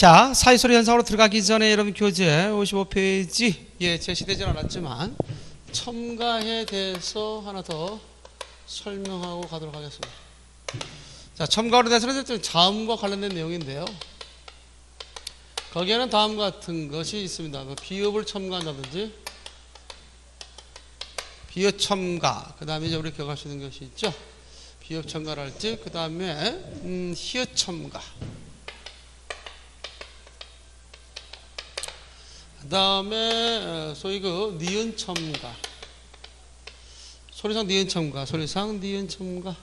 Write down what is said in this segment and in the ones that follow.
자, 사이소리 현상으로 들어가기 전에 여러분 교재 55페이지에 제시되진 않았지만 첨가에 대해서 하나 더 설명하고 가도록 하겠습니다. 자, 첨가로 대해서는 자음과 관련된 내용인데요. 거기에는 다음과 같은 것이 있습니다. 뭐 비읍을 첨가한다든지 비읍 첨가, 그 다음에 이제 우리 기억할 수 있는 것이 있죠. 비읍 첨가를 할지, 그 다음에 음, 히읗 첨가. 다음에 소위 그 니은 첨가. 소리상 니은 첨가, 소리상 니은 첨가.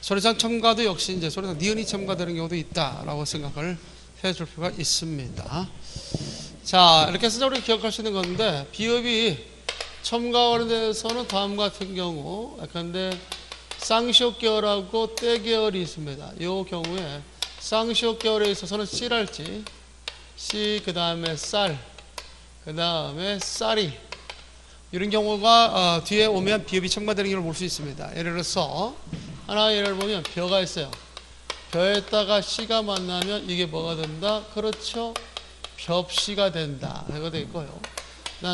소리상 첨가도 역시 이제 소리상 니은이 첨가되는 경우도 있다라고 생각을 해줄 필요가 있습니다. 자, 이렇게 해서 우리 기억할 수 있는 건데, 비읍이 첨가하는 데서는 다음 같은 경우, 근데 쌍시옷 계열하고 때 계열이 있습니다. 이 경우에 쌍시옷 계열에 있어서는 씨랄지, 씨, 그 다음에 쌀, 그 다음에 쌀이, 이런 경우가 어, 뒤에 오면 비읍이 첨가되는 경우를 볼 수 있습니다. 예를 들어서, 하나 예를 보면 벼가 있어요. 벼에다가 씨가 만나면 이게 뭐가 된다? 그렇죠. 벽시가 된다. 이거 돼 있고요.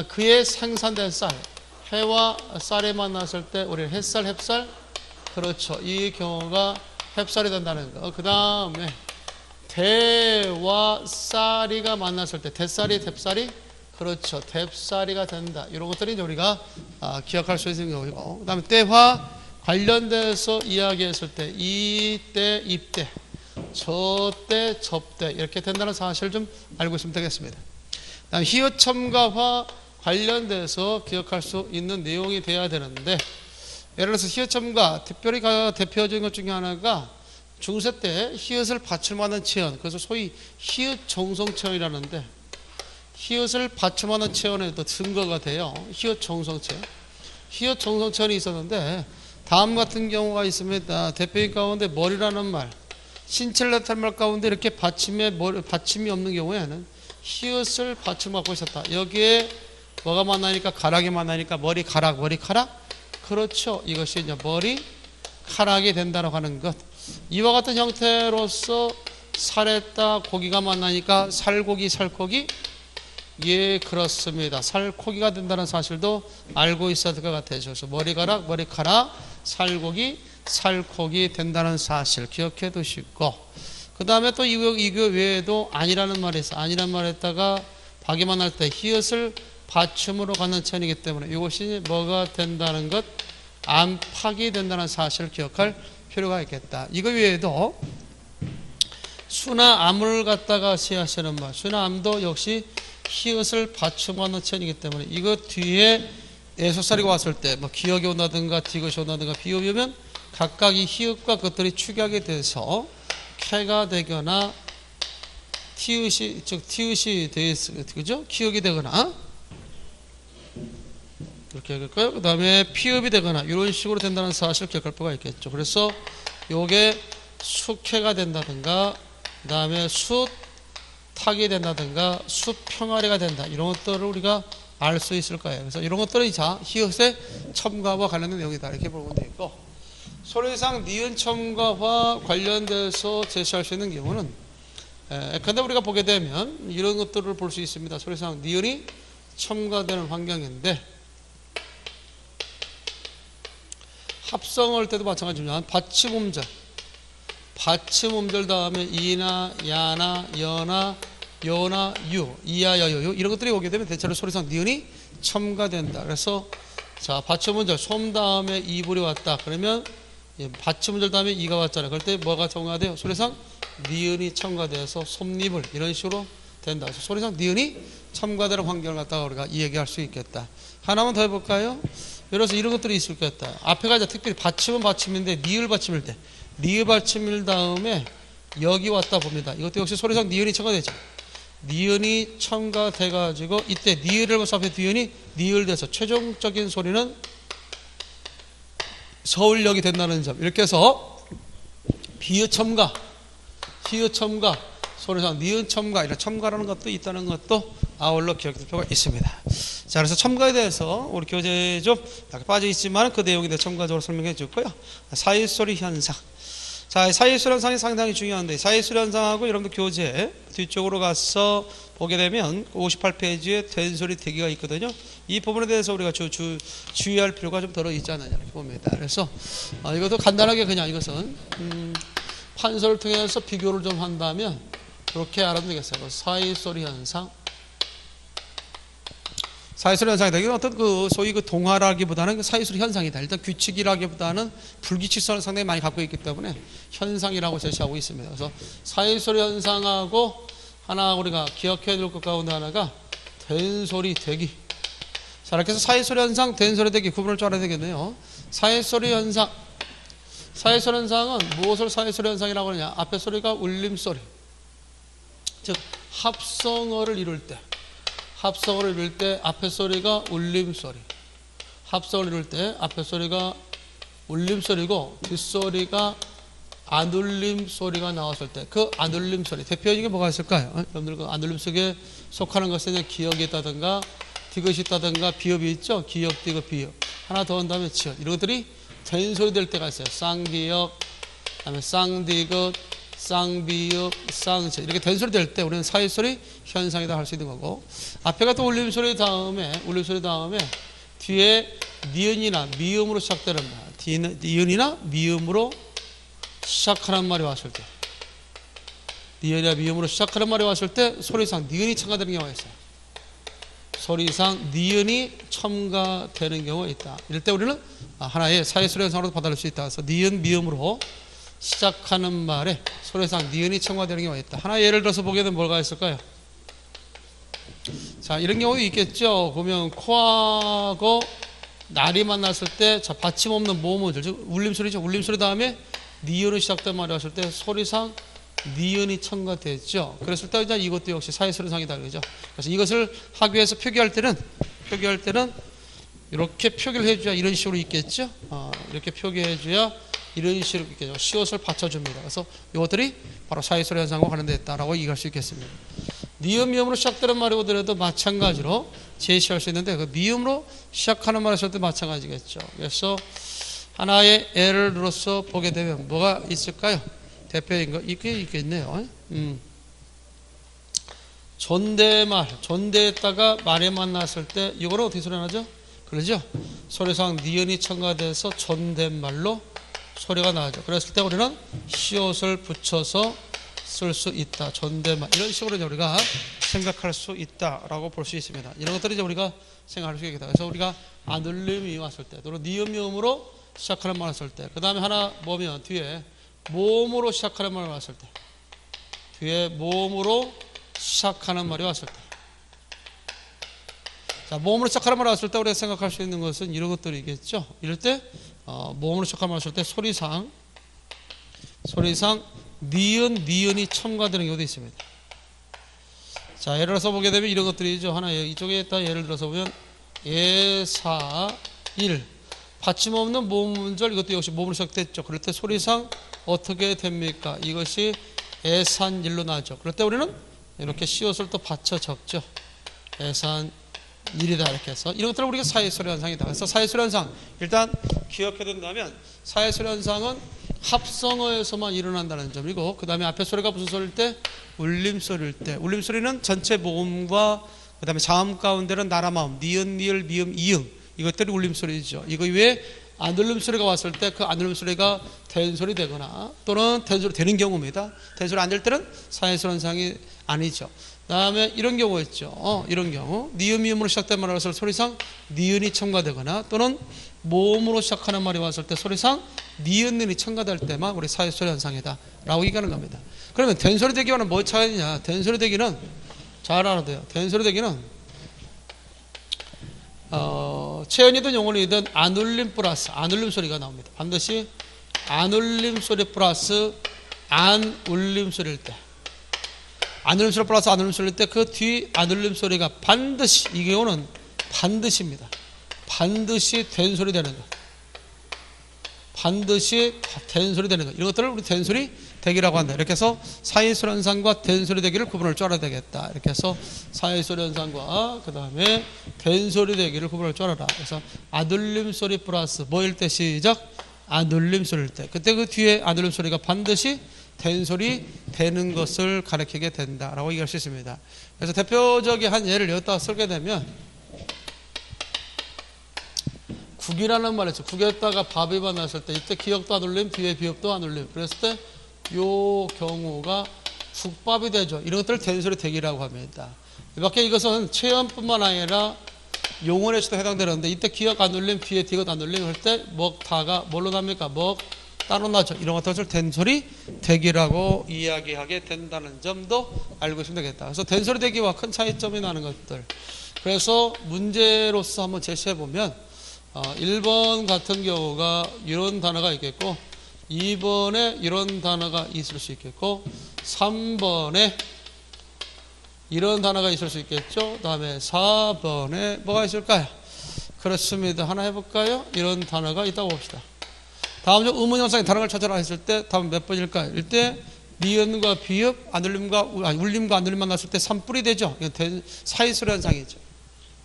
그의 생산된 쌀, 해와 쌀이 만났을 때 우리 햇살, 햅쌀, 그렇죠. 이 경우가 햅쌀이 된다는 거. 그 다음에 대와 쌀이가 만났을 때 대쌀이, 뎁쌀이, 그렇죠. 뎁쌀이가 된다. 이런 것들이 우리가 아, 기억할 수 있는 경우이고. 그 다음에 때와 관련돼서 이야기했을 때 이때, 입때. 저때, 접때 이렇게 된다는 사실을 좀 알고 있으면 되겠습니다. 다음 히읗 첨가와 관련돼서 기억할 수 있는 내용이 돼야 되는데 예를 들어서 첨가 특별히 대표적인 것 중에 하나가 중세 때 히읗을 받침하는 체언 그래서 소위 히읗 정성 체언이라는데 히읗을 받침하는 체언에도 증거가 돼요. 히읗 정성 체언 히읗 정성 체언이 있었는데 다음 같은 경우가 있습니다. 대표인 가운데 머리라는 말 신체를 나타낸 말 가운데 이렇게 받침에 머리, 받침이 없는 경우에는 히읗을 받침하고 있었다. 여기에 뭐가 만나니까 가락이 만나니까 머리카락, 머리카락? 그렇죠. 이것이 이제 머리 카락이 된다고 하는 것. 이와 같은 형태로서 살에다 고기가 만나니까 살고기, 살코기? 예, 그렇습니다. 살코기가 된다는 사실도 알고 있어야 될 것 같아요. 그래서 머리카락, 머리카락, 살고기, 살코기 된다는 사실 기억해 두시고 그 다음에 또 이거, 이거 외에도 아니라는 있어 아니라는 말에다가 박이만 할때 히읗을 받침으로 가는 천이기 때문에 이것이 뭐가 된다는 것 안팎이 된다는 사실을 기억할 필요가 있겠다 이거 외에도 수나 암을 갖다가 시하시는 말 수나 암도 역시 히읗을 받침하는 천이기 때문에 이거 뒤에 애소살이가 왔을 때 뭐 기억이 온다든가 디귿이 온다든가 비읍이 오면 각각 이 히읗과 것들이 축약이 돼서 캐가 되거나 티읕이 즉 티읕이 되어 그죠? 기억이 되거나 이렇게 할까요? 그 다음에 피읍이 되거나 이런 식으로 된다는 사실을 기억할 필요가 있겠죠. 그래서 요게 숙해가 된다든가 그 다음에 숫탁이 된다든가 숫평아리가 된다 이런 것들을 우리가 알 수 있을 거예요. 그래서 이런 것들은 자 히읗의 첨가와 관련된 내용이다 이렇게 보면 되고 소리상 니은 첨가와 관련돼서 제시할 수 있는 경우는 에, 근데 우리가 보게 되면 이런 것들을 볼 수 있습니다. 소리상 니은이 첨가되는 환경인데 합성할 때도 마찬가지지만 받침 음절 받침 음절 다음에 이나 야나 여나 요나 유 이야 여유 이런 것들이 오게 되면 대체로 소리상 니은이 첨가된다. 그래서 자 받침 음절 솜 다음에 이불이 왔다. 그러면 예, 받침을 다음에 이가 왔잖아요. 그럴 때 뭐가 첨가돼요? 소리상 니은이 첨가돼서 솜니불 이런 식으로 된다. 그래서 소리상 니은이 첨가되는 환경을 갖다가 우리가 이야기할 수 있겠다. 하나만 더 해볼까요? 들어서 이런 것들이 있을 것 같다. 앞에가 이제 특별히 받침은 받침인데 니을 받침일 때 니을 받침일 다음에 여기 왔다 봅니다. 이것도 역시 소리상 니은이 첨가되죠. 니은이 첨가돼가지고 이때 니을을 앞에 뒤은이 니을 돼서 최종적인 소리는 서울역이 된다는 점 이렇게 해서 비읍 첨가 히읗 첨가 소리상 니은 첨가 이런 첨가라는 것도 있다는 것도 아울러 기억할 필요가 있습니다 자, 그래서 첨가에 대해서 우리 교재에 좀 약간 빠져 있지만 그 내용에 대해 첨가적으로 설명해 줬고요. 사이소리 현상. 자, 사이소리 현상이 상당히 중요한데 사이소리 현상하고 여러분들 교재 뒤쪽으로 가서 보게 되면 58페이지에 된소리 대기가 있거든요. 이 부분에 대해서 우리가 주, 주, 주의할 필요가 좀 덜어 있지 않느냐 이렇게 봅니다. 그래서 어, 이것도 간단하게 그냥 이것은 음, 판서를 통해서 비교를 좀 한다면 그렇게 알아도 되겠어요. 사이소리 현상. 사이소리 현상이다. 이건 어떤 그 소위 그 동화라기보다는 그 사이소리 현상이다. 일단 규칙이라기보다는 불규칙성을 상당히 많이 갖고 있기 때문에 현상이라고 제시하고 있습니다. 그래서 사이소리 현상하고 하나 우리가 기억해야 될 것 가운데 하나가 된소리 대기. 자, 이렇게 해서 사이소리 현상, 된소리 대기 구분을 줄 알아야 되겠네요. 사이소리 현상. 사이소리 현상은 무엇을 사이소리 현상이라고 하느냐? 앞에 소리가 울림소리. 즉, 합성어를 이룰 때. 합성어를 이룰 때 앞에 소리가 울림 소리. 합성어를 이룰 때 앞에 소리가 울림 소리고 뒷소리가 안울림 소리가 나왔을 때 그 안울림 소리 대표적인 게 뭐가 있을까요? 어? 여러분들 그 안울림 속에 속하는 것은 기억이 있다든가 디귿이 있다든가 비읍이 있죠? 기역, 디귿, 비읍 하나 더 한다음에 지역 이런 것들이 된소리 될 때가 있어요 쌍기역 그다음에 쌍디귿 쌍비읍, 쌍지 이렇게 된소리 될 때 우리는 사이소리 현상이다 할 수 있는 거고. 앞에가 또 울림소리 다음에 울림소리 다음에 뒤에 니은이나 미음으로 시작되는 말 니은이나 미음으로 시작하는 말이 왔을 때. 니은이나 미음으로 시작하는 말이 왔을 때 소리상 니은이 첨가되는 경우가 있어요. 소리상 니은이 첨가되는 경우가 있다. 이럴 때 우리는 하나의 사이소리 현상으로 받아들일 수 있다. 그래서 니은 미음으로 시작하는 말에 소리상 니은이 첨가되는 경우가 있다. 하나 예를 들어서 보게 되면 뭐가 있을까요? 자, 이런 경우도 있겠죠. 보면 코하고 날이 만났을 때, 자, 받침 없는 모음을, 즉, 울림소리죠. 울림소리 다음에 니은이 시작된 말이 왔을 때 소리상 니은이 첨가됐죠. 그랬을 때 이제 이것도 역시 사회소리상이다. 그죠? 그래서 이것을 학교에서 표기할 때는, 표기할 때는 이렇게 표기를 해줘야 이런 식으로 있겠죠. 어, 이렇게 표기해줘야 이런 식으로 있겠죠. 시옷을 받쳐줍니다. 그래서 이것들이 바로 사회소리 현상과 관련됐다라고 얘기할 수 있겠습니다. 니은 미음으로 시작되는 말이 오더라도 마찬가지로 제시할 수 있는데 그 미음으로 시작하는 쓸때 마찬가지겠죠. 그래서 하나의 예를 들어서 보게 되면 뭐가 있을까요? 대표인 거 이게 있겠네요. 음. 존대말, 존대했다가 말에 만났을 때 이거는 어떻게 소리 나죠? 그러죠? 소리상 니은이 첨가돼서 존댓말로 소리가 나죠. 그랬을 때 우리는 시옷을 붙여서 쓸 수 있다. 존댓말 이런 식으로 우리가 생각할 수 있다라고 볼 수 있습니다. 이런 것들이 이제 우리가 생각할 수 있겠다. 그래서 우리가 안울림이 왔을 때, 또는 니음미음으로 시작하는 말 왔을 때, 그 다음에 하나 보면 뒤에 모음으로 시작하는 말 왔을 때, 뒤에 모음으로 시작하는 말이 왔을 때, 자 모음으로 시작하는 말 왔을 때 우리가 생각할 수 있는 것은 이런 것들이겠죠. 이럴 때 어, 모음으로 왔을 때 소리상, 소리상 니은, 니은이 첨가되는 경우도 있습니다. 자, 예를 들어서 보게 되면 이런 것들이죠. 하나, 이쪽에 있다. 예를 들어서 보면, 예사, 일. 받침 없는 모음 문절, 이것도 역시 모음으로 시작됐죠. 그럴 때 소리상 어떻게 됩니까? 이것이 예산 일로 나죠. 그럴 때 우리는 이렇게 시옷을 또 받쳐 적죠. 예산 일이다 이렇게 해서 이런 것들을 우리가 사회소리 현상이다. 그래서 사회소리 현상 일단 기억해 둔다면 사회소리 현상은 합성어에서만 일어난다는 점이고 그 다음에 앞에 소리가 무슨 소리일 때? 울림소리일 때. 울림소리는 전체 모음과 그 다음에 자음 가운데는 나라 마음 니은 니을 미음 이응. 이것들이 울림소리죠. 이거 외에 안 울림 소리가 왔을 때 그 안 울림 소리가 된 소리 되거나 또는 된 소리 되는 경우입니다. 된 소리 안 될 때는 사회소리 현상이 아니죠. 그 다음에 이런 경우 있죠. 어, 이런 경우. 니은 미음으로 시작된 말을 해서 소리상 니은이 첨가되거나 또는 모음으로 시작하는 말이 왔을 때 소리상 니은이 첨가될 때만 우리 사잇소리 현상이다. 라고 얘기하는 겁니다. 그러면 된소리되기와는 뭐 차이냐? 된소리되기는 잘 알아야 돼요. 된소리되기는 어, 체언이든 용언이든 안 울림 플러스 안 울림 소리가 나옵니다. 반드시 안 울림 소리 플러스 안 울림 소리일 때 안울림 소리 플러스 안울림 소리일 때그 뒤 안울림 소리가 반드시 이 경우는 반드시입니다 반드시 된 소리 되는 것. 반드시 된 소리 되는 것. 이런 것들을 우리 된 소리 대기라고 한다. 이렇게 해서 사이소리 현상과 된 소리 대기를 구분을 줄 알아야 되겠다. 이렇게 해서 사이소리 현상과 그 다음에 된 소리 대기를 구분을 줄 알아라. 그래서 아들림 소리 플러스 뭐일 때 시작? 아들림 소리일 때. 그때 그 뒤에 아들림 소리가 반드시 된소리 되는 것을 가리키게 된다라고 얘기할 수 있습니다. 그래서 대표적인 한 예를 여기다 쓰게 되면 국이라는 말 있죠. 국에다가 밥이 만났을 때 이때 기억도 안 울림, 뒤에 비읍도 안 울림. 그랬을 때 요 경우가 국밥이 되죠. 이런 것들을 된소리 대기라고 합니다. 이 밖에 이것은 체험뿐만 아니라 용언에서도 해당되는데 이때 기억 안 울림, 뒤에 디귿 안 울림 할 때 먹다가 뭘로 납니까? 먹 따로 나죠. 이런 것들을 된소리 대기라고 이야기하게 된다는 점도 알고 있으면 되겠다. 그래서 된소리 대기와 큰 차이점이 나는 것들. 그래서 문제로서 한번 제시해 보면 어, 1번 같은 경우가 이런 단어가 있겠고 2번에 이런 단어가 있을 수 있겠고 3번에 이런 단어가 있을 수 있겠죠. 그 다음에 4번에 뭐가 있을까요? 그렇습니다. 하나 해볼까요? 이런 단어가 있다고 봅시다. 다음 중 의문형상의 단어를 찾아라 했을 때 답은 몇 번일까요? 이때 니은과 비읍, 안울림과 울림과 안울림 만 났을 때 산불이 되죠. 이건 사이소리 현상이죠.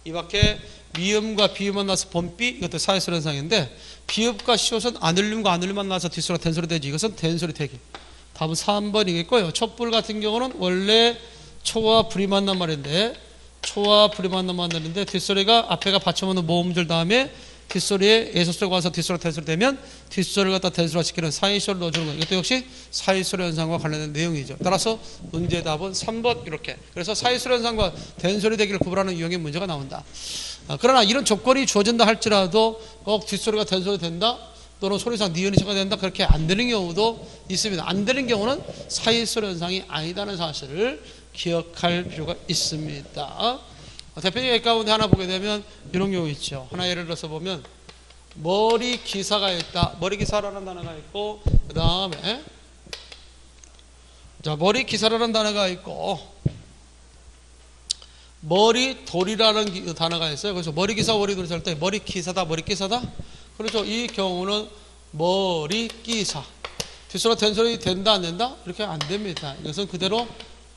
이 밖에 미음과 비음 만 나서 본비 이것도 사이소리 현상인데 비읍과 시옷은 안울림과 안울림 만 나서 뒷소리가 된소리 되지 이것은 된소리 되기. 답은 3번이겠고요. 촛불 같은 경우는 원래 초와 불이 만난 말인데 초와 불이 만난 말인데 뒷소리가 앞에가 받쳐오는 모음절 다음에 뒷소리에 예소소리가 와서 뒷소리 된소리 되면 뒷소리를 갖다 된소리화 시키는 사이소리를 넣어주는 거 이것도 역시 사이소리 현상과 관련된 내용이죠. 따라서 문제 답은 3번 이렇게. 그래서 사이소리 현상과 된소리 되기를 구분하는 유형의 문제가 나온다. 아, 그러나 이런 조건이 주어진다 할지라도 꼭 뒷소리가 된소리 된다 또는 소리상 니은이 처가 된다 그렇게 안 되는 경우도 있습니다. 안 되는 경우는 사이소리 현상이 아니다는 사실을 기억할 필요가 있습니다. 대표적인 예 가운데 하나 보게 되면 이런 경우 있죠. 하나 예를 들어서 보면 머리 기사가 있다. 머리 기사라는 단어가 있고 그 다음에 자 머리 기사라는 단어가 있고 머리 돌이라는 단어가 있어요. 그래서 머리 기사 머리 돌이 할때 머리 기사다 머리 기사다. 그렇죠. 이 경우는 머리 기사. 뒷소리 된소리 된다 안 된다? 이렇게 안 됩니다. 이것은 그대로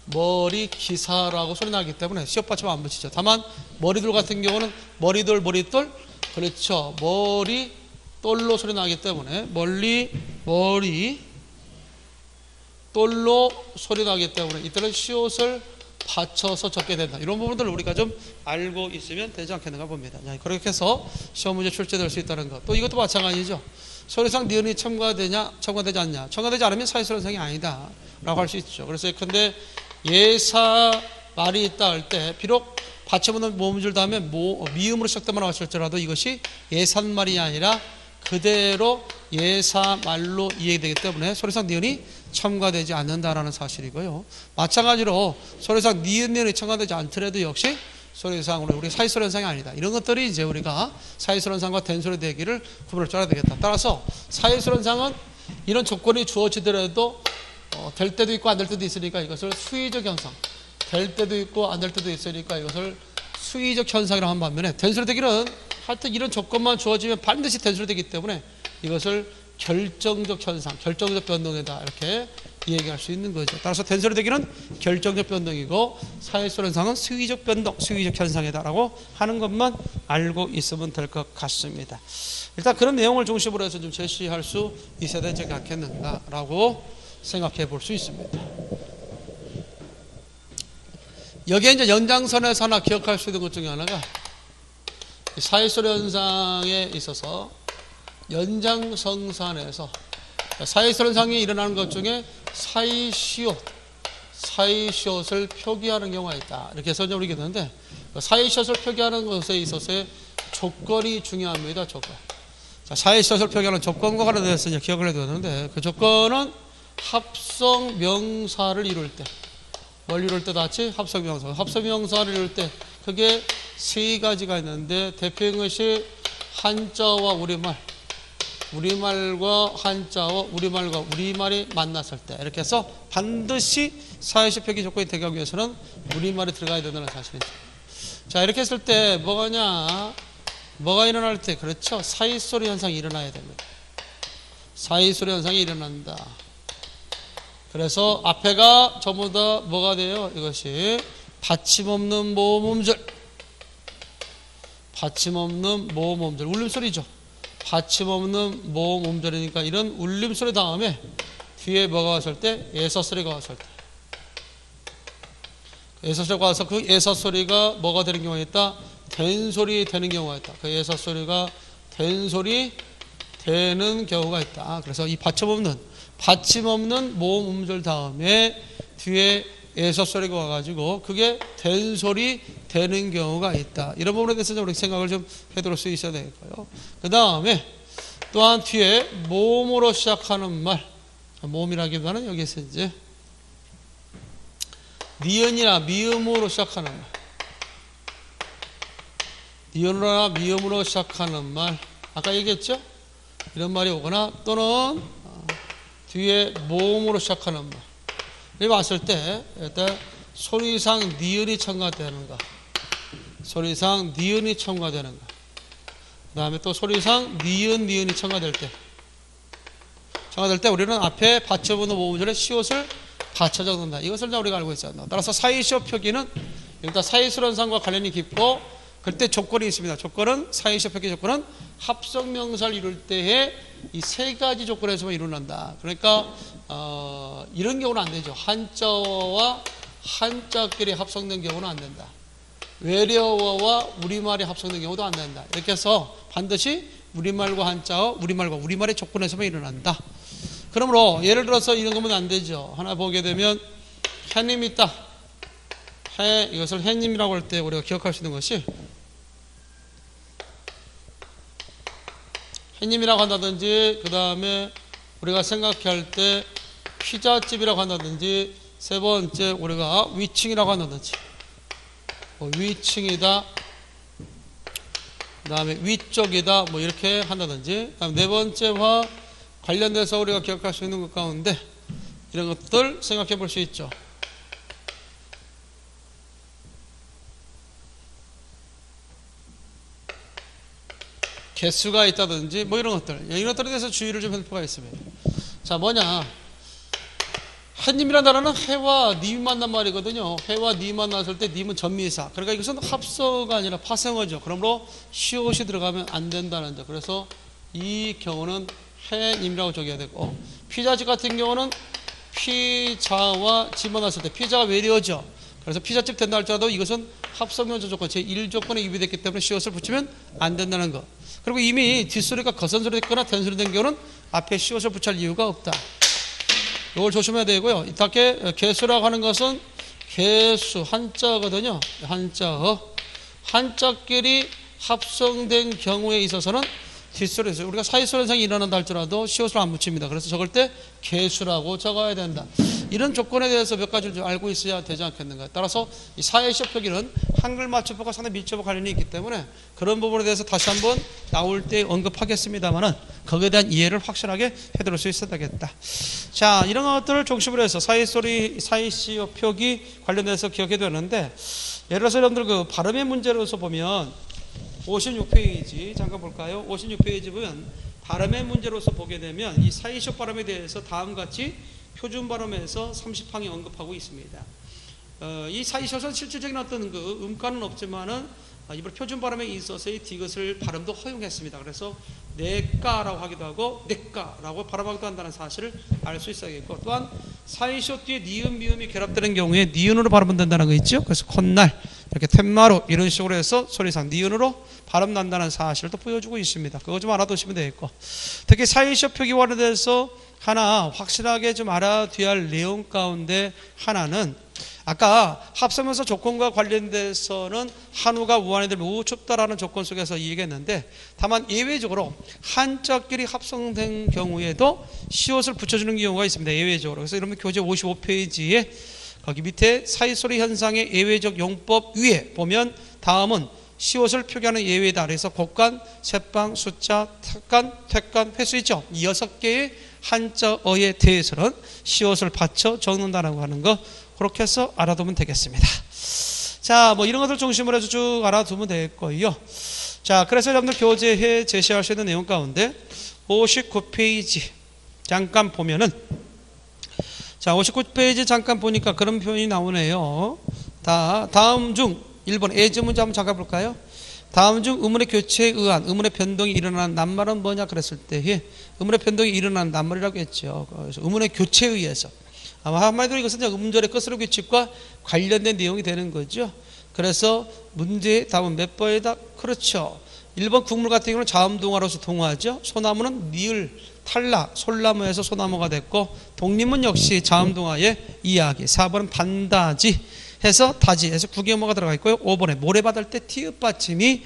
머리 기사라고 소리 나기 때문에 시옷 받침 안 붙이죠. 다만 머리돌 같은 경우는 머리돌 머리돌 그렇죠. 머리 돌로 소리 나기 때문에 멀리 머리 돌로 소리 나기 때문에 이때는 시옷을 받쳐서 적게 된다. 이런 부분들을 우리가 좀 알고 있으면 되지 않겠는가 봅니다. 그렇게 해서 시험 문제 출제될 수 있다는 것. 또 이것도 마찬가지죠. 소리상 니은이 첨가되냐, 첨가되지 않냐. 첨가되지 않으면 사회설현상이 아니다. 라고 할 수 있죠. 그래서 근데 예사 말이 있다 할 때 비록 받쳐보는 모음줄 다음에 모, 미음으로 시작된 말을 할지라도 이것이 예산말이 아니라 그대로 예사 말로 이해되기 때문에 소리상 니은이 첨가되지 않는다라는 사실이고요. 마찬가지로 소리상 니은 니은이 첨가되지 않더라도 역시 소리상으로 우리 사이소리 현상이 아니다. 이런 것들이 이제 우리가 사이소리 현상과 된소리 대기를 구분을 쪄야 되겠다. 따라서 사이소리 현상은 이런 조건이 주어지더라도 어, 될 때도 있고 안 될 때도 있으니까 이것을 수의적 현상. 될 때도 있고 안 될 때도 있으니까 이것을 수의적 현상이라고 한 반면에 된소리되기는 하여튼 이런 조건만 주어지면 반드시 된소리되기 때문에 이것을 결정적 현상, 결정적 변동이다 이렇게 얘기할 수 있는 거죠. 따라서 된소리되기는 결정적 변동이고 사회소 현상은 수의적 변동, 수의적 현상이다라고 하는 것만 알고 있으면 될 것 같습니다. 일단 그런 내용을 중심으로 해서 좀 제시할 수 있어야 되지 않겠는가라고 생각해 볼 수 있습니다. 여기에 이제 연장선에서 하나 기억할 수 있는 것 중에 하나가 사회소리 현상에 있어서 연장성산에서 사회소리 현상이 일어나는 것 중에 사이시옷, 사이시옷을 표기하는 경우가 있다. 이렇게 설명을 되는데 사이시옷을 표기하는 것에 있어서의 조건이 중요합니다. 조건. 자, 사이시옷을 표기하는 조건과 관련해서 이제 기억을 해야 되는데 그 조건은 합성 명사를 이룰 때, 뭘 이룰 때 같이 합성 명사. 합성 명사를 이룰 때 그게 세 가지가 있는데 대표인 것이 한자와 우리말, 우리말과 한자와 우리말과 우리말이 만났을 때 이렇게 해서 반드시 사회시 표기 조건이 되기 위해서는 우리말이 들어가야 된다는 사실이죠. 자 이렇게 했을 때 뭐가냐? 뭐가 일어날 때 그렇죠. 사이소리 현상이 일어나야 됩니다. 사이소리 현상이 일어난다. 그래서 앞에가 전부 다 뭐가 돼요? 이것이 받침 없는 모음음절. 받침 없는 모음음절. 울림소리죠. 받침 없는 모음음절이니까 이런 울림소리 다음에 뒤에 뭐가 왔을 때? 예서소리가 왔을 때. 예서소리가 와서 그 예서소리가 뭐가 되는 경우가 있다? 된 소리 되는 경우가 있다. 그 예서소리가 된 소리 되는 경우가 있다. 그래서 이 받침 없는 받침 없는 모음 음절 다음에 뒤에 에서 소리가 와가지고 그게 된 소리 되는 경우가 있다. 이런 부분에 대해서 우리 생각을 좀 해둘 수 있어야 되겠고요. 그 다음에 또한 뒤에 몸으로 시작하는 말, 몸이라기보다는 여기서 이제 니은이나 미음으로 시작하는 말, 니은이나 미음으로 시작하는 말, 아까 얘기했죠? 이런 말이 오거나 또는 뒤에 모음으로 시작하는 말. 이 봤을 때 일단 소리상 니은이 첨가되는 거. 소리상 니은이 첨가되는 거. 그 다음에 또 소리상 니은 니은이 첨가될 때. 첨가될 때 우리는 앞에 받쳐보는 모음절에 시옷을 받쳐 적는다. 이것을 우리가 알고 있어야 한다. 따라서 사이시오 표기는 일단 사이수론상과 관련이 깊고 그때 조건이 있습니다. 조건은 사이시오 표기 조건은 합성명사를 이룰 때에 이 세 가지 조건에서만 이루어난다. 그러니까 어, 이런 경우는 안 되죠. 한자어와 한자끼리 합성된 경우는 안 된다. 외래어와 우리말이 합성된 경우도 안 된다. 이렇게 해서 반드시 우리말과 한자어, 우리말과 우리말의 조건에서만 일어난다. 그러므로 예를 들어서 이런 거면 안 되죠. 하나 보게 되면 해님 있다. 해 이것을 해님이라고 할 때 우리가 기억할 수 있는 것이 해님이라고 한다든지 그 다음에 우리가 생각할 때 피자집이라고 한다든지 세 번째 우리가 위층이라고 한다든지. 뭐 위층이다. 그 다음에 위쪽이다. 뭐 이렇게 한다든지. 그다음 네 번째와 관련돼서 우리가 기억할 수 있는 것 가운데 이런 것들 생각해 볼 수 있죠. 개수가 있다든지 뭐 이런 것들 이런 것들에 대해서 주의를 좀 할 필요가 있습니다. 자 뭐냐 한님이라는 단어는 해와 님이 만난 말이거든요. 해와 님 만났을 때 님은 전미사. 그러니까 이것은 합서가 아니라 파생어죠. 그러므로 시옷이 들어가면 안 된다는 점. 그래서 이 경우는 해님이라고 적어야 되고 피자집 같은 경우는 피자와 집 만났을 때 피자가 외래어죠. 그래서 피자집 된다 할지라도 이것은 합성명조 조건 제1조건에 위배됐기 때문에 시옷을 붙이면 안 된다는 것. 그리고 이미 뒷소리가 거선소리 됐거나 된소리 된 경우는 앞에 시옷을 붙일 이유가 없다. 이걸 조심해야 되고요. 이렇게 개수라고 하는 것은 개수 한자거든요. 한자어. 한자끼리 합성된 경우에 있어서는 뒷소리에서 우리가 사이소리상이 일어난다 할지라도 시옷을 안 붙입니다. 그래서 적을 때 개수라고 적어야 된다. 이런 조건에 대해서 몇 가지를 좀 알고 있어야 되지 않겠는가. 따라서 이 사회시업 표기는 한글 맞춤법과 상당히 밀접한 관련이 있기 때문에 그런 부분에 대해서 다시 한번 나올 때 언급하겠습니다만은 거기에 대한 이해를 확실하게 해드릴 수 있어야 되겠다. 자, 이런 것들을 중심으로 해서 사회 소리, 사회시업 표기 관련돼서 기억해야 되는데 예를 들어서 여러분들 그 발음의 문제로서 보면 56페이지 잠깐 볼까요? 56페이지 보면 발음의 문제로서 보게 되면 이 사이쇼 발음에 대해서 다음 같이 표준 발음에서 30항이 언급하고 있습니다. 어, 이 사이쇼는 실질적인 어떤 그 음가는 없지만은 아, 이번 표준 발음에 있어서의 디귿을 발음도 허용했습니다. 그래서 내가라고 하기도 하고 내가라고 발음하기도 한다는 사실을 알 수 있어야겠고 또한 사이쇼 뒤에 니은 미음이 결합되는 경우에 니은으로 발음은 된다는 거 있죠. 그래서 콧날 이렇게 툇마루 이런 식으로 해서 소리상 니은으로 발음 난다는 사실을 또 보여주고 있습니다. 그거 좀 알아두시면 되겠고 특히 사이쇼 표기와에 대해서 하나 확실하게 좀 알아둬야 할 내용 가운데 하나는 아까 합성명사 조건과 관련돼서는 한우가 우한이들 매우 춥다라는 조건 속에서 얘기했는데 다만 예외적으로 한자끼리 합성된 경우에도 시옷을 붙여주는 경우가 있습니다. 예외적으로. 그래서 이러면 교재 55페이지에 거기 밑에 사이소리 현상의 예외적 용법 위에 보면 다음은 시옷을 표기하는 예외다. 그래서 곡간, 셋방, 숫자, 탁간, 퇴간, 횟수 있죠. 이 여섯 개의 한자어에 대해서는 시옷을 받쳐 적는다라고 하는 거 그렇게 해서 알아두면 되겠습니다. 자, 뭐 이런 것들 중심으로 해서 쭉 알아두면 되겠고요. 자, 그래서 여러분들 교재에 제시할 수 있는 내용 가운데 59페이지 잠깐 보면은 자, 59페이지 잠깐 보니까 그런 표현이 나오네요. 다, 다음 중 1번 예제 문제 한번 잠깐 볼까요? 다음 중 의문의 교체에 의한 의문의 변동이 일어난 낱말은 뭐냐 그랬을 때 의문의 변동이 일어난 낱말이라고 했죠. 그래서 의문의 교체에 의해서 아마 한마디로 이것은 음절의 끝으로 규칙과 관련된 내용이 되는 거죠. 그래서 문제의 답은 몇 번이다? 그렇죠. 1번 국물 같은 경우는 자음동화로서 동화죠. 소나무는 니을, 탈락, 솔나무에서 소나무가 됐고 독립은 역시 자음동화의 이야기. 4번은 반다지 해서 다지 해서 구개모가 들어가 있고요. 5번에 모래받을 때 티읕 받침이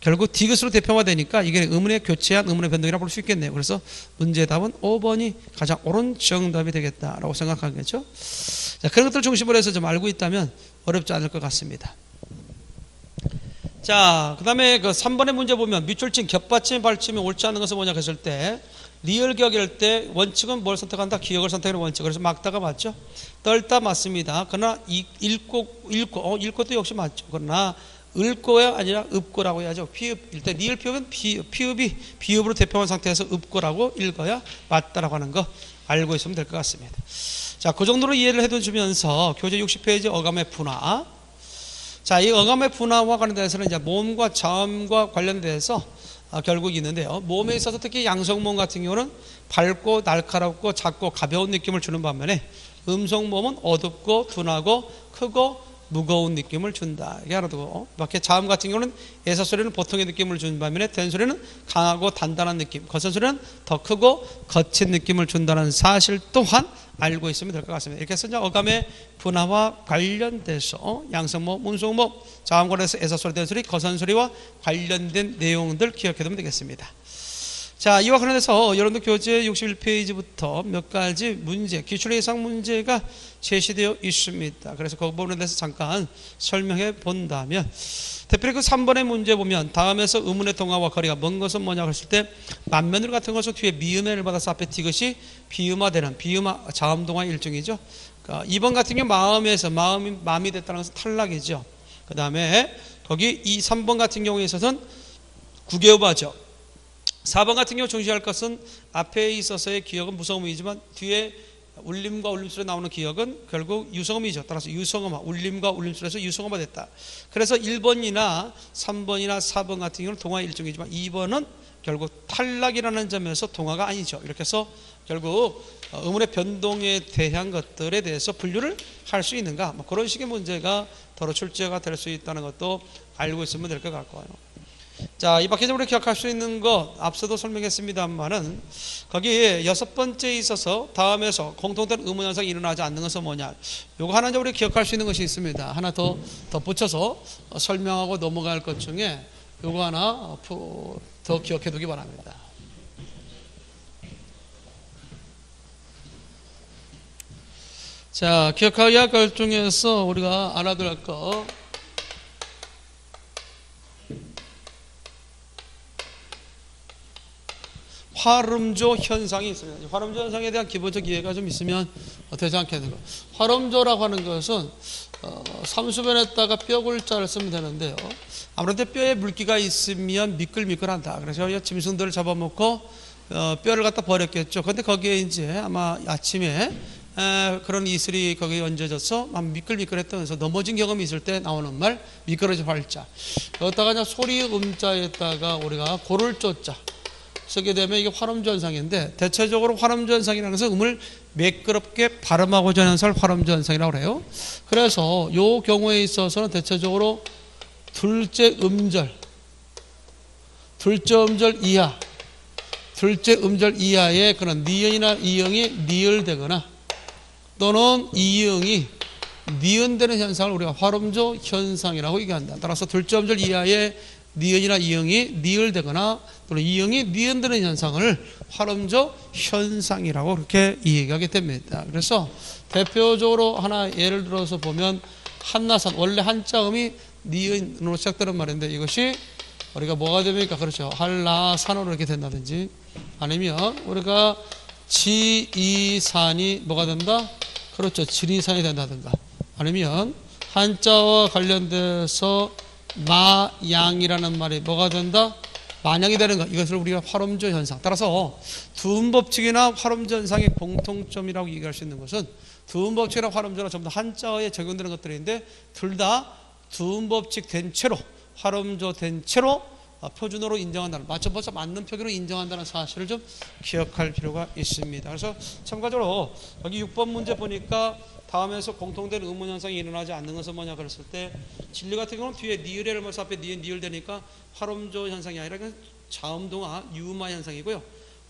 결국 디귿으로 대표화되니까 이게 의문의 교체한 의문의 변동이라고 볼수 있겠네요. 그래서 문제의 답은 5번이 가장 옳은 정답이 되겠다라고 생각하겠죠. 자, 그런 것들 중심으로 해서 좀 알고 있다면 어렵지 않을 것 같습니다. 자, 그 다음에 그 3번의 문제 보면 밑줄친 겹받침 발침이 옳지 않은 것은 뭐냐 했을 때 리을 기역일 때 원칙은 뭘 선택한다? 기역을 선택하는 원칙. 그래서 맑다가 맞죠? 떫다 맞습니다. 그러나 읽고, 읽고, 어, 읽고도 역시 맞죠. 그러나 읊고야 아니라 읍고라고 해야죠. 피읖. 일단 리을 피읖은 피, 피읖이 비읍으로 대표한 상태에서 읍고라고 읽어야 맞다라고 하는 거 알고 있으면 될 것 같습니다. 자, 그 정도로 이해를 해두시면서 교재 60페이지 어감의 분화. 자, 이 어감의 분화와 관련돼서는 이제 모음과 자음과 관련돼서 아, 결국 있는데요. 몸에 있어서 특히 양성몸 같은 경우는 밝고 날카롭고 작고 가벼운 느낌을 주는 반면에 음성몸은 어둡고 둔하고 크고 무거운 느낌을 준다. 이게 하나 두고 이렇게 자음 같은 경우는 애사 소리는 보통의 느낌을 주는 반면에 된 소리는 강하고 단단한 느낌, 거센 소리는 더 크고 거친 느낌을 준다는 사실 또한 알고 있으면 될 것 같습니다. 이렇게 해서 어감의 분화와 관련돼서 양성모, 문성모, 자음권에서 애사 소리, 된 소리, 거센 소리와 관련된 내용들 기억해 두면 되겠습니다. 자, 이와 관련해서 여러분들 교재 61페이지부터 몇 가지 문제, 기출 예상 문제가 제시되어 있습니다. 그래서 그 부분에 대해서 잠깐 설명해 본다면 대표로 그 3번의 문제 보면 다음에서 의문의 동화와 거리가 먼 것은 뭐냐 했을 때 만면을 같은 것은 뒤에 미음해를 받아서 앞에 티것이 비음화되는 비음화 자음동화 일종이죠. 그러니까 2번 같은 경우 마음에서 마음이 마음이 됐다는 것은 탈락이죠. 그 다음에 거기 이 3번 같은 경우에 있어서는 구개오바죠. 4번 같은 경우 중시할 것은 앞에 있어서의 기억은 무성음이지만 뒤에 울림과 울림소리 나오는 기억은 결국 유성음이죠. 따라서 유성음화, 울림과 울림소리에서 유성음화 됐다. 그래서 1번이나 3번이나 4번 같은 경우는 동화 일종이지만 2번은 결국 탈락이라는 점에서 동화가 아니죠. 이렇게 해서 결국 의문의 변동에 대한 것들에 대해서 분류를 할 수 있는가? 뭐 그런 식의 문제가 더러 출제가 될 수 있다는 것도 알고 있으면 될 것 같고요. 자, 이 박해적으로 기억할 수 있는 것 앞서도 설명했습니다만은 거기에 여섯 번째 있어서 다음에서 공통된 의문 현상이 일어나지 않는 것은 뭐냐? 요거 하나 우리 기억할 수 있는 것이 있습니다. 하나 더더 붙여서 설명하고 넘어갈 것 중에 요거 하나 더 기억해 두기 바랍니다. 자, 기억하기 할것 중에서 우리가 알아둘 것 화름조 현상이 있습니다. 화름조 현상에 대한 기본적 이해가 좀 있으면 되지 않겠는가. 화름조라고 하는 것은 어, 삼수변에다가 뼈 골자를 쓰면 되는데요. 아무래도 뼈에 물기가 있으면 미끌미끌한다. 그래서 짐승들을 잡아먹고 어, 뼈를 갖다 버렸겠죠. 근데 거기에 이제 아마 아침에 에, 그런 이슬이 거기에 얹어져서 막 미끌미끌했던 그래서 넘어진 경험이 있을 때 나오는 말 미끄러져 활자. 여기다가 소리 음자에다가 우리가 고를 쪼자. 쓰게 되면 이게 화름전상인데 대체적으로 화름전상이라는 것은 음을 매끄럽게 발음하고자 하는 설 화름전상이라고 해요. 그래서 요 경우에 있어서는 대체적으로 둘째 음절, 둘째 음절 이하, 둘째 음절 이하의 그런 니은이나 이응이 니을되거나 또는 이응이 니은되는 현상을 우리가 화름조 현상이라고 얘기한다. 따라서 둘째 음절 이하의 니은이나 이응이 니을되거나 또는 이응이 니은되는 현상을 활음조 현상이라고 그렇게 이야기하게 됩니다. 그래서 대표적으로 하나 예를 들어서 보면 한나산 원래 한자음이 니은으로 시작되는 말인데 이것이 우리가 뭐가 됩니까? 그렇죠. 한라산으로 이렇게 된다든지 아니면 우리가 지이산이 뭐가 된다? 그렇죠. 지리산이 된다든가 아니면 한자와 관련돼서 마양이라는 말이 뭐가 된다? 만약이 되는 것 이것을 우리가 활음조 현상 따라서 두음 법칙이나 활음조 현상의 공통점이라고 얘기할 수 있는 것은 두음 법칙이나 활음조나 전부 다 한자어에 적용되는 것들인데 둘 다 두음 법칙 된 채로 활음조 된 채로 어, 표준어로 인정한다는 맞춰보자 맞는 표기로 인정한다는 사실을 좀 기억할 필요가 있습니다. 그래서 참고적으로 여기 6번 문제 보니까 다음에서 공통된 의문 현상이 일어나지 않는 것은 뭐냐 그랬을 때 진리 같은 경우는 뒤에 니을의 말서 앞에 니은 니을 되니까 활음조 현상이 아니라 그냥 자음동화 유마 현상이고요.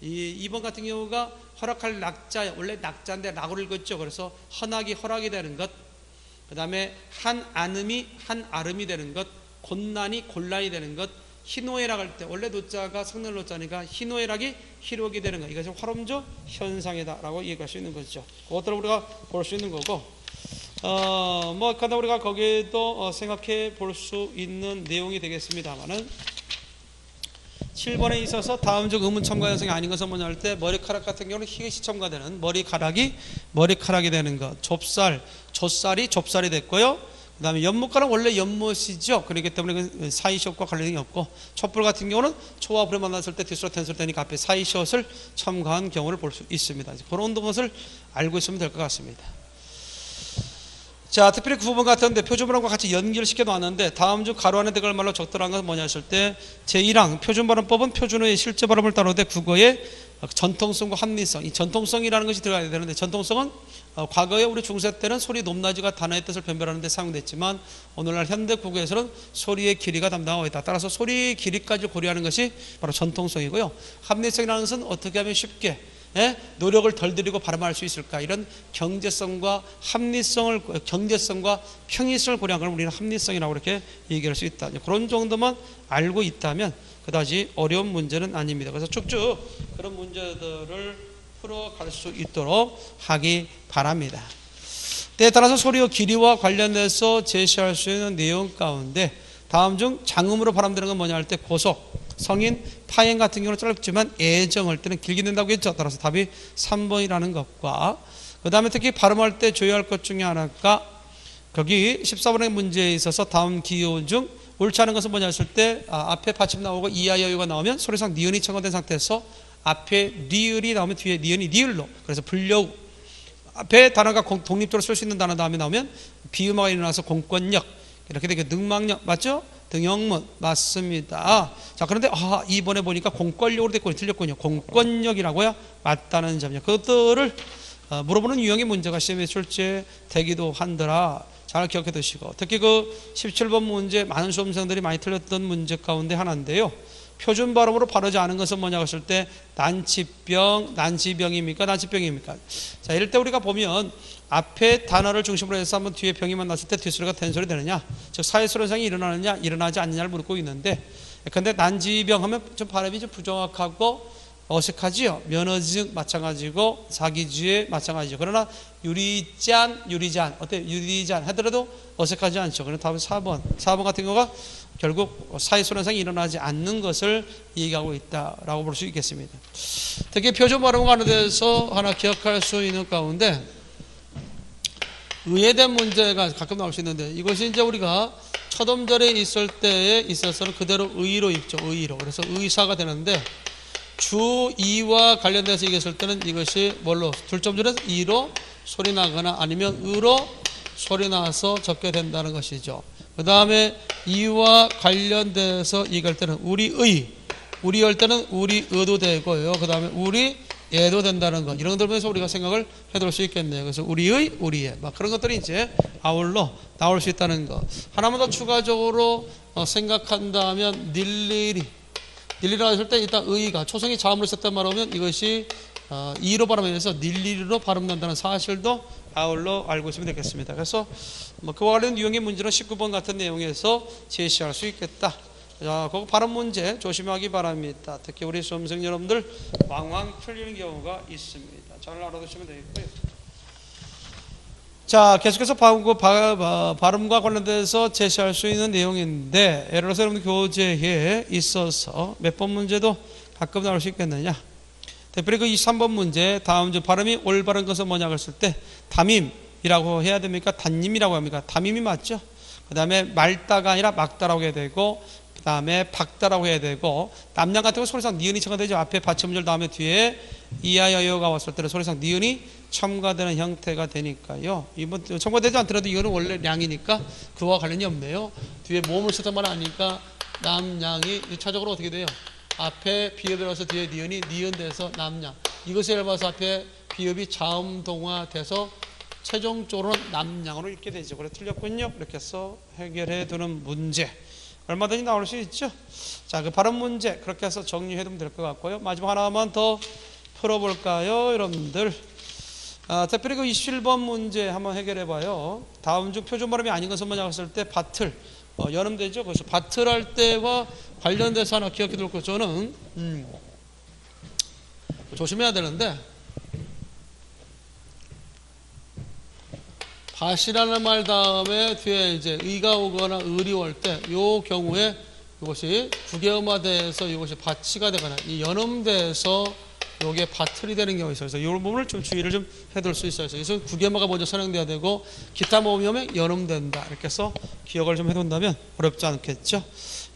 이 2번 같은 경우가 허락할 낙자 원래 낙자인데 낙으로 읽었죠. 그래서 헌악이 허락이 되는 것. 그다음에 한 안음이 한 아름이 되는 것. 곤란이 곤란이 되는 것. 희노애락 할 때 원래 노자가 성날 노자니까 희노애락이 희록이 되는 거 이것이 활음조 현상이다라고 얘기할 수 있는 거죠. 그것들을 우리가 볼 수 있는 거고 어뭐 그다 우리가 거기에도 어, 생각해 볼 수 있는 내용이 되겠습니다만은 7번에 있어서 다음 중 의문 첨가 현상이 아닌 것은 뭐냐 할 때 머리카락 같은 경우는 희귀시 첨가되는 머리카락이 머리카락이 되는 것 좁쌀 좁쌀이 좁쌀이 됐고요 그 다음에 연못가는 원래 연못이죠. 그렇기 때문에 그 사이시옷과 관련이 없고 촛불 같은 경우는 초와 불에 만났을 때 뒤스로 텐스로 되니까 앞에 사이시옷을 첨가한 경우를 볼 수 있습니다. 그런 것을 알고 있으면 될 것 같습니다. 자, 특별히 9번 같은데 표준발음과 같이 연결시켜 놨는데 다음 주 가로 안에 들어갈 말로 적절한 것은 뭐냐 했을 때 제1항 표준발음법은 표준어의 실제 발음을 따르되 국어의 전통성과 합리성 이 전통성이라는 것이 들어가야 되는데 전통성은 어, 과거에 우리 중세 때는 소리 높낮이가 단어의 뜻을 변별하는 데 사용됐지만 오늘날 현대 국어에서는 소리의 길이가 담당하고 있다. 따라서 소리의 길이까지 고려하는 것이 바로 전통성이고요. 합리성이라는 것은 어떻게 하면 쉽게 예? 노력을 덜 들이고 발음할 수 있을까 이런 경제성과 합리성을 경제성과 평이성을 고려한 걸 우리는 합리성이라고 이렇게 얘기할 수 있다. 그런 정도만 알고 있다면 그다지 어려운 문제는 아닙니다. 그래서 쭉쭉 그런 문제들을 풀어갈 수 있도록 하기 바랍니다. 때에 따라서 소리의 길이와 관련해서 제시할 수 있는 내용 가운데 다음 중 장음으로 발음되는 건 뭐냐 할 때 고속, 성인, 파행 같은 경우는 짧지만 애정할 때는 길게 된다고 했죠. 따라서 답이 3번이라는 것과 그 다음에 특히 발음할 때 조회할 것 중에 하나가 거기 14번의 문제에 있어서 다음 기호 중 옳지 않은 것은 뭐냐 했을 때 아, 앞에 받침 나오고 이하 여유가 나오면 소리상 니은이 첨가된 상태에서 앞에 리을이 나오면 뒤에 니은이 니을로 그래서 불려우 앞에 단어가 독립적으로 쓸 수 있는 단어 다음에 나오면 비음화가 일어나서 공권력 이렇게 되게 능망력 맞죠? 등영문 맞습니다. 자 그런데 아 이번에 보니까 공권력으로 됐군요. 틀렸군요. 공권력이라고요? 맞다는 점이요. 그것들을 어, 물어보는 유형의 문제가 시험에 출제 되기도 한더라. 잘 기억해 두시고 특히 그 17번 문제 많은 수험생들이 많이 틀렸던 문제 가운데 하나인데요. 표준 발음으로 바르지 않은 것은 뭐냐고 했을 때 난치병, 난치병입니까? 난치병입니까? 자, 이럴 때 우리가 보면 앞에 단어를 중심으로 해서 한번 뒤에 병이 만났을 때 뒷소리가 된소리 되느냐 즉 사회소리 현상이 일어나느냐 일어나지 않느냐를 묻고 있는데 근데 난지병 하면 좀 발음이 좀 부정확하고 어색하지요. 면허증 마찬가지고 사기주의 마찬가지죠. 그러나 유리잔 유리잔. 어때? 유리잔 하더라도 어색하지 않죠. 그럼 다음 4번 4번 같은 경우가 결국 사회소리 현상이 일어나지 않는 것을 얘기하고 있다라고 볼 수 있겠습니다. 특히 표준 발음과 관련돼서 하나 기억할 수 있는 가운데 의해된 문제가 가끔 나올 수 있는데 이것이 이제 우리가 첫 음절에 있을 때에 있어서는 그대로 의로 읽죠. 의로. 그래서 의사가 되는데 주 이와 관련돼서 얘기했을 때는 이것이 뭘로 둘점 줄에서 이로 소리 나거나 아니면 의로 소리 나서 적게 된다는 것이죠. 그 다음에 이와 관련돼서 얘기할 때는 우리의 우리 할 때는 우리 의도 되고요. 그 다음에 우리 예도 된다는 것 이런 것들 보면서 우리가 생각을 해둘 수 있겠네요. 그래서 우리의 우리의 막 그런 것들이 이제 아울러 나올 수 있다는 것 하나만 더 추가적으로 어, 생각한다면 닐리리 닐리라 했을 때 일단 의가 초성이 자음으로 썼단 말하면 이것이 어, 이로 발음해서 닐리리로 발음난다는 사실도 아울러 알고 있으면 되겠습니다. 그래서 뭐 그와 관련 유형의 문제는 19번 같은 내용에서 제시할 수 있겠다. 자, 그거 발음 문제 조심하기 바랍니다. 특히 우리 수험생 여러분들 왕왕 틀리는 경우가 있습니다. 잘 알아두시면 되겠고요. 자, 계속해서 발음과 관련돼서 제시할 수 있는 내용인데, 예를 들어서 여러분 교재에 있어서 몇 번 문제도 가끔 나올 수 있겠느냐? 특별히 그 23번 문제, 다음 주 발음이 올바른 것은 뭐냐고 했을 때, 담임이라고 해야 됩니까? 단님이라고 합니까? 담임이 맞죠? 그 다음에 말다가 아니라 막다라고 해야 되고, 다음에 박다라고 해야 되고 남양 같은 거 소리상 니은이 첨가되죠. 앞에 받침절 다음에 뒤에 이하여여가 왔을 때는 소리상 니은이 첨가되는 형태가 되니까요. 이번 첨가되지 않더라도 이거는 원래 량이니까 그와 관련이 없네요. 뒤에 모음을 쓰던 말 아니까 남양이 일차적으로 어떻게 돼요? 앞에 비읍이 들어서 뒤에 니은이 니은 돼서 남양. 이것에 얇아서 앞에 비읍이 자음동화돼서 최종적으로는 남양으로 읽게 되죠. 그래 틀렸군요. 이렇게 해서 해결해 두는 문제. 얼마든지 나올 수 있죠. 자, 그 발음 문제 그렇게 해서 정리해 두면 될 것 같고요. 마지막 하나만 더 풀어볼까요, 여러분들? 아, 특별히 그 27번 문제 한번 해결해 봐요. 다음 중 표준 발음이 아닌 것을 만약했을 때 밭을 어, 연음되죠. 그래서 밭을 할 때와 관련돼서 하나 기억해 둘거 저는 음, 조심해야 되는데 밭이라는 말 다음에 뒤에 이제 의가 오거나 의리 올때 요 경우에 이것이 국외음화돼서 이것이 밭이가 되거나 이 연음돼서 요게 밭틀이 되는 경우가 있어요. 그래서 이 부분을 좀 주의를 좀 해둘 수 있어요. 그래서 국외음화가 먼저 선행돼야 되고 기타 모음이면 연음된다. 이렇게 해서 기억을 좀 해둔다면 어렵지 않겠죠.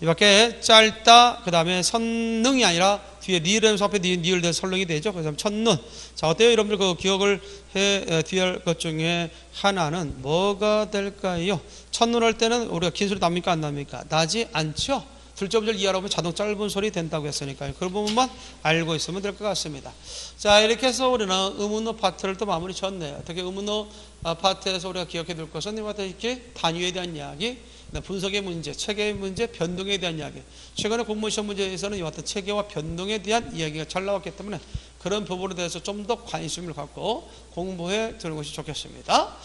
이 밖에 짧다, 그 다음에 선능이 아니라 뒤에 니을에서 앞에 니, 니을 대 설능이 되죠. 그래서 첫눈. 자, 어때요? 여러분들 그 기억을 해, 에, 뒤에 할 것 중에 하나는 뭐가 될까요? 첫눈 할 때는 우리가 긴 소리 납니까? 안 납니까? 나지 않죠? 음절 이하로 하면 자동 짧은 소리 된다고 했으니까요. 그 부분만 알고 있으면 될 것 같습니다. 자, 이렇게 해서 우리는 의문어 파트를 또 마무리 졌네요. 어떻게 의문어 아, 파트에서 우리가 기억해 둘 것은 같이 단위에 대한 이야기, 분석의 문제, 체계의 문제, 변동에 대한 이야기. 최근에 공무시험 문제에서는 이와 같은 체계와 변동에 대한 이야기가 잘 나왔기 때문에 그런 부분에 대해서 좀 더 관심을 갖고 공부해 두는 것이 좋겠습니다.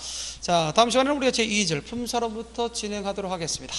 자, 다음 시간에는 우리가 제2절 품사로부터 진행하도록 하겠습니다.